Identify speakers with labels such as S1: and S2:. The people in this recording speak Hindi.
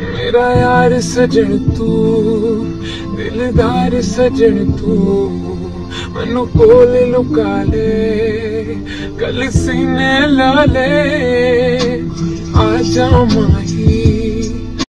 S1: मेरा यार सजन तू, दिलदार सजन तू, मनु कोल लुका ले गल सीने ला ले आ जा माही।